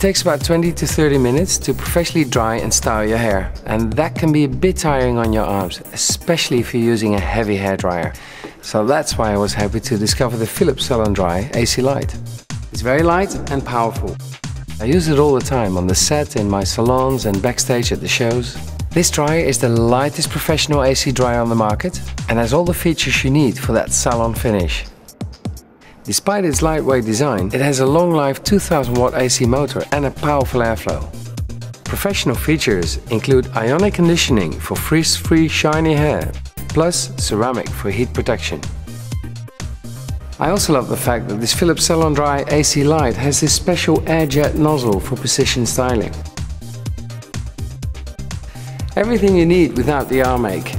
It takes about 20 to 30 minutes to professionally dry and style your hair. And that can be a bit tiring on your arms, especially if you're using a heavy hair dryer. So that's why I was happy to discover the Philips SalonDry AC Lite. It's very light and powerful. I use it all the time on the set, in my salons and backstage at the shows. This dryer is the lightest professional AC dryer on the market and has all the features you need for that salon finish. Despite its lightweight design, it has a long life 2000 watt AC motor and a powerful airflow. Professional features include ionic conditioning for frizz-free shiny hair, plus ceramic for heat protection. I also love the fact that this Philips SalonDry AC Lite has this special air jet nozzle for precision styling. Everything you need without the arm ache